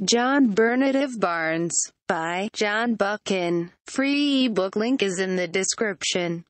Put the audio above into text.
John Burnet of Barnes by John Buchan. Free ebook link is in the description.